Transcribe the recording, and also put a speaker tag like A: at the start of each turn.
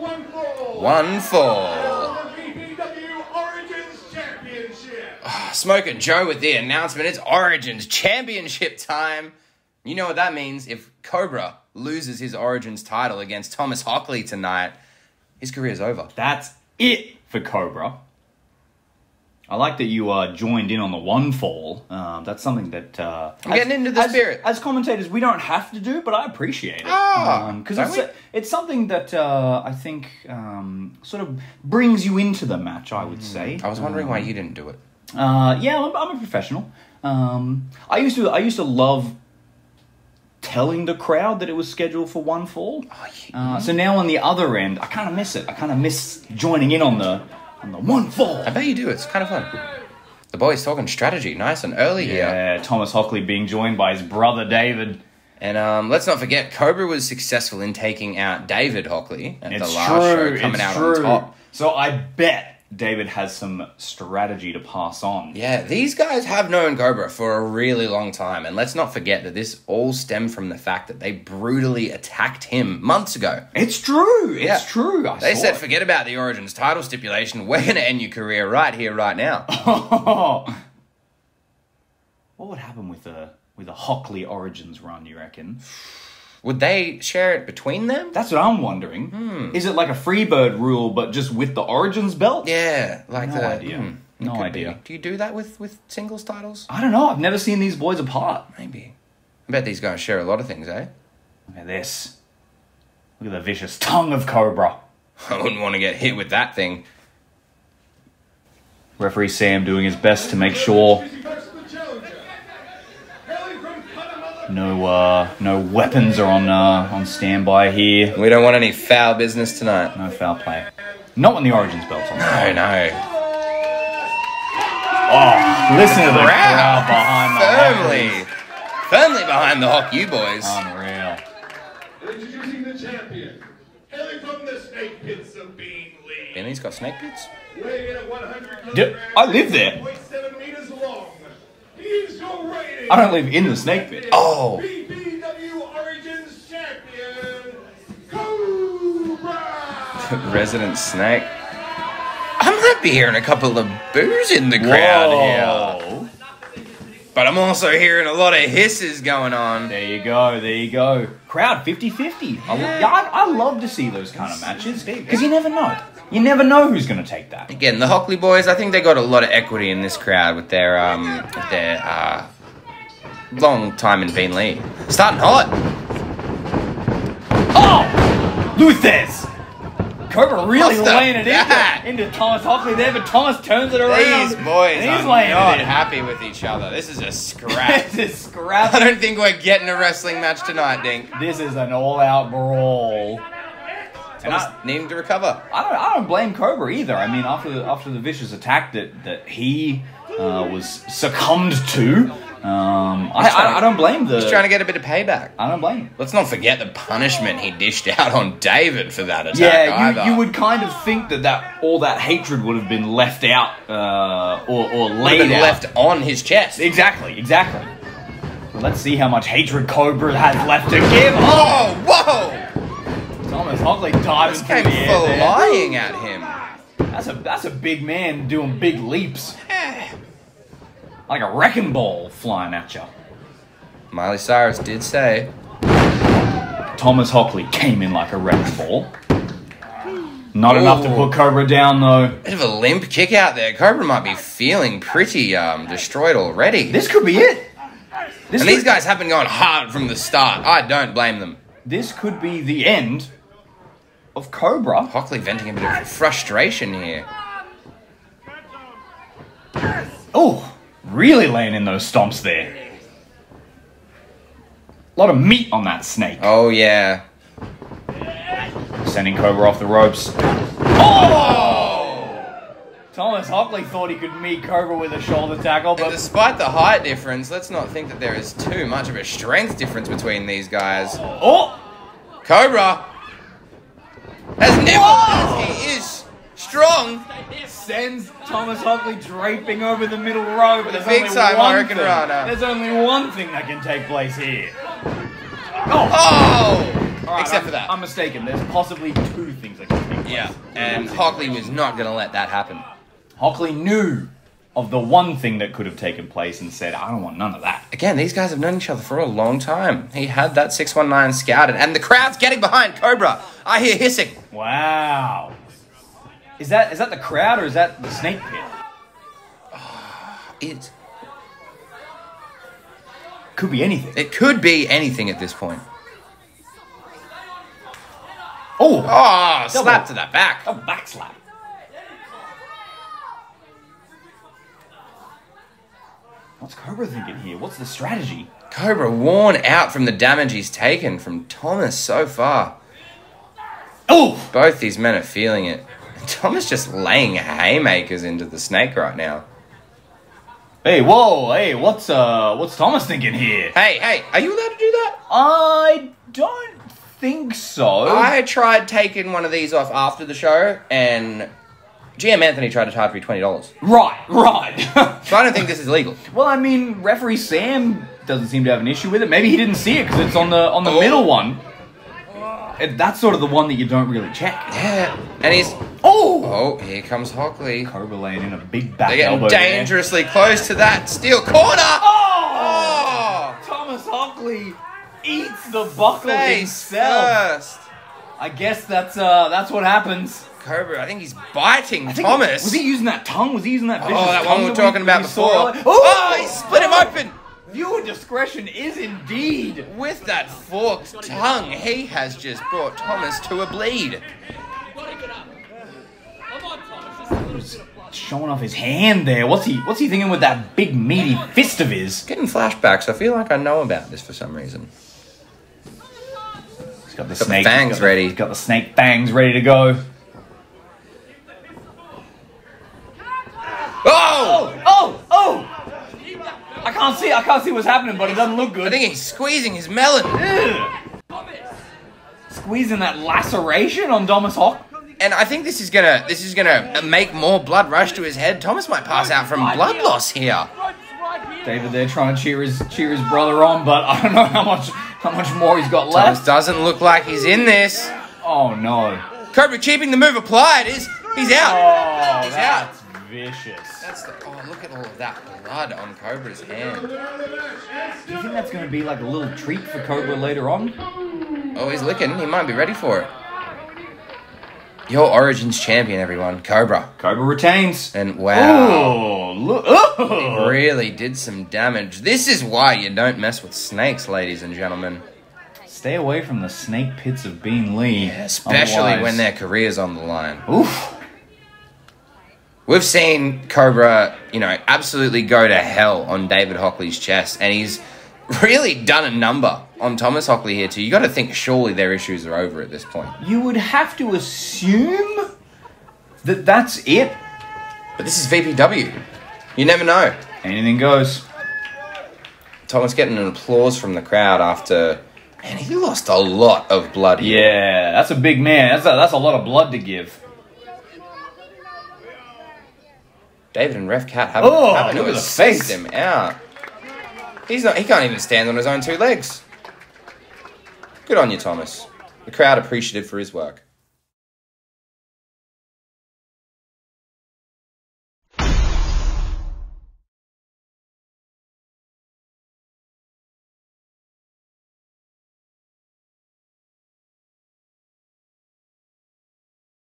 A: one fall.
B: One fall.
A: The VPW Origins Championship.
B: Ah, Smoke and Joe with the announcement. It's Origins Championship time. You know what that means. If Kobra loses his Origins title against Thomas Hockley tonight, his career's over.
C: That's it for Kobra. I like that you uh, joined in on the one fall. Um, that's something that uh,
B: I'm getting into the
C: as,
B: spirit.
C: As commentators, we don't have to do, but I appreciate it
B: Ah,
C: because
B: don't
C: it's
B: we?
C: it's something that uh, I think um, sort of brings you into the match. I would say.
B: I was wondering why you didn't do it.
C: Uh, yeah, I'm, I'm a professional. Um, I used to I used to love telling the crowd that it was scheduled for one fall.
B: Oh, yeah.
C: Uh, so now on the other end, I kind of miss it. I kind of miss joining in on the on the one fall.
B: I bet you do. It's kind of fun. The boys talking strategy, nice and early here.
C: Yeah, Thomas Hockley being joined by his brother David.
B: And um, let's not forget, Kobra was successful in taking out David Hockley at
C: It's
B: the last
C: true.
B: show, coming
C: it's
B: out
C: true.
B: on top.
C: So I bet David has some strategy to pass on.
B: Yeah, these guys have known Kobra for a really long time, and let's not forget that this all stemmed from the fact that they brutally attacked him months ago.
C: It's true. It's
B: Yeah.
C: true. I
B: They said,
C: it.
B: forget about the Origins title stipulation, we're going to end your career right here, right now.
C: what would happen with a with a Hockley Origins run? You reckon?
B: Would they share it between them?
C: That's what I'm wondering.
B: Hmm.
C: Is it like a Freebird rule, but just with the Origins belt?
B: Yeah, like
C: No
B: the.
C: idea.
B: hmm,
C: No idea.
B: be. Do you do that with, with singles titles?
C: I don't know. I've never seen these boys apart.
B: Maybe. I bet these guys share a lot of things, eh?
C: Look at this. Look at the vicious tongue of Kobra.
B: I wouldn't want to get hit with that thing.
C: Referee Sam doing his best to make sure
A: Versus the challenger. Hailing from Cunnamulla,
C: no uh, no weapons are on uh, on standby here.
B: We don't want any foul business tonight.
C: No foul play. Not when the Origins belt's on.
B: No, no.
C: Oh, listen to the
B: Crowd
C: crowd behind the
B: firmly,
C: Hawkins.
B: firmly behind the Hawk U boys.
C: Unreal.
A: introducing the champion. Hailing from the snake pits of Bean Lee.
B: Benny's got snake pits.
A: Weighing in at 100
C: D-
A: kilograms.
C: I live there.
A: 0.7 meters long. He's your reigning
C: I don't live in the snake pit.
B: Oh,
A: VPW Origins champion, Kobra.
B: resident snake. I might be hearing a couple of boos in the crowd here, but I'm also hearing a lot of hisses going on.
C: There you go, there you go. Crowd 50 50. Yeah, I, I love to see those kind of matches because you never know. You never know who's going to take that.
B: Again, the Hockley boys. I think they got a lot of equity in this crowd with their um, with their uh, long time in Beenleigh. Starting hot.
C: Oh! Luthez! Kobra really
B: the
C: laying it into, into Thomas Hockley there, but Thomas turns it around.
B: These boys
C: he's
B: are
C: laying
B: not happy with each other. This is a scrap.
C: this is scrap.
B: I don't think we're getting a wrestling match tonight, Dink.
C: This is an all-out brawl. And I,
B: needing to recover.
C: I don't, I don't blame Kobra either. I mean, after the, after the vicious attack that that he uh, was succumbed to, um, I, I, I don't blame the.
B: He's trying to get a bit of payback.
C: I don't blame him.
B: Let's not forget the punishment he dished out on David for that attack.
C: Yeah, you, you would kind of think that, that all that hatred would have been left out uh, or, or laid out.
B: left on his chest.
C: Exactly, exactly. Let's see how much hatred Kobra has left to give. Oh,
B: whoa!
C: Thomas Hockley diving
B: This
C: through
B: came
C: the air there.
B: lying at him.
C: That's a that's a big man doing big leaps, like a wrecking ball flying at you.
B: Miley Cyrus did say,
C: Thomas Hockley came in like a wrecking ball. Not enough to
B: Ooh.
C: put Kobra down though.
B: bit of a limp kick out there. Kobra might be feeling pretty um, destroyed already.
C: This could be it. This
B: and
C: could,
B: these guys have been going hard from the start. I don't blame them.
C: This could be the end of Kobra.
B: Hockley venting a bit of frustration here.
C: Oh, really laying in those stomps there. A lot of meat on that snake.
B: Oh, yeah.
C: Sending Kobra off the ropes. Oh! Thomas Hockley thought he could meet Kobra with a shoulder tackle,
B: And
C: but
B: despite the height difference, let's not think that there is too much of a strength difference between these guys.
C: oh,
B: Kobra has never, as he is strong,
C: sends Thomas Hockley draping over the middle rope.
B: With a big
C: only
B: time
C: thing-
B: Rana.
C: There's only one thing that can take place here. Oh,
B: Oh!
C: Alright,
B: Except
C: I'm-
B: for that.
C: I'm mistaken. There's possibly two things that can take place.
B: Yeah, and Hockley was not going to let that happen.
C: Hockley knew of the one thing that could have taken place and said, I don't want none of that.
B: Again, these guys have known each other for a long time. He had that 619 scouted, and the crowd's getting behind Kobra. I hear hissing.
C: Wow. Is that is that the crowd or is that the snake pit?
B: Ah, it,
C: Could be anything.
B: it could be anything at this point.
C: Oh,
B: Oh, slap to the back.
C: a back slap. What's Kobra thinking here? What's the strategy?
B: Kobra worn out from the damage he's taken from Thomas so far.
C: Oh,
B: Both these men are feeling it. Thomas just laying haymakers into the snake right now.
C: hey, whoa, hey, what's uh, what's Thomas thinking here?
B: Hey, hey, are you allowed to do that?
C: I don't think so.
B: I tried taking one of these off after the show, and GM Anthony tried to charge me twenty dollars.
C: Right, right.
B: So I don't think this is legal.
C: well, I mean, referee Sam doesn't seem to have an issue with it. Maybe he didn't see it because it's on the on the
B: Oh.
C: middle one. And that's sort of the one that you don't really check.
B: Yeah, and he's
C: Oh,
B: oh, here comes Hockley.
C: Kobra laying in a big back
B: They're getting
C: elbow. there.
B: dangerously close to that steel corner.
C: Oh!
B: Oh,
C: Thomas Hockley eats the buckle
B: face
C: himself.
B: first.
C: I guess that's uh that's what happens.
B: Kobra, I think he's biting
C: think-
B: Thomas.
C: was he using that tongue? Was he using that?
B: oh,
C: vicious
B: that
C: tongue
B: one we were
C: that
B: talking about
C: we saw
B: before.
C: earlier?
B: Oh, he split him open.
C: Viewer discretion is indeed.
B: With that forked tongue, he has just brought Thomas to a bleed.
C: Showing off his hand there. What's he? What's he thinking with that big meaty fist of his?
B: Getting flashbacks. I feel like I know about this for some reason.
C: He's got the
B: the
C: snake
B: fangs
C: he's got the-
B: ready.
C: He's got the snake fangs ready to go.
B: Oh!
C: oh! Oh! Oh! I can't see. I can't see what's happening, but it doesn't look good.
B: I think he's squeezing his melon.
C: Ugh. Squeezing that laceration on Thomas Hawk.
B: And I think this is gonna this is gonna make more blood rush to his head. Thomas might pass out from blood loss here.
C: David there trying to cheer his cheer his brother on, but I don't know how much how much more he's got
B: Thomas
C: left.
B: doesn't look like he's in this.
C: Oh no!
B: Kobra keeping the move applied is he's out.
C: Oh,
B: He's
C: that's vicious.
B: That's the, oh look at all of that blood on Kobra's hand.
C: Do you think that's going to be like a little treat for Kobra later on?
B: Oh, he's licking. He might be ready for it. Your Origins champion, everyone, Kobra.
C: Kobra retains.
B: And wow,
C: Oh, look! Oh.
B: really did some damage. This is why you don't mess with snakes, ladies and gentlemen.
C: Stay away from the snake pits of Beenleigh.
B: Especially
C: Otherwise-
B: when their career's on the line.
C: Oof.
B: We've seen Kobra, you know, absolutely go to hell on David Hockley's chest, and he's really done a number on Thomas Hockley here too. You got to think surely their issues are over at this point.
C: You would have to assume that that's it.
B: But this is VPW. You never know.
C: Anything goes.
B: Thomas getting an applause from the crowd after, man, he lost a lot of blood here.
C: Yeah, that's a big man. That's a, that's a lot of blood to give.
B: David and Ref Cat having,
C: Oh,
B: having to assist
C: face.
B: him out. He's not. He can't even stand on his own two legs. Good on you, Thomas. The crowd appreciative for his work.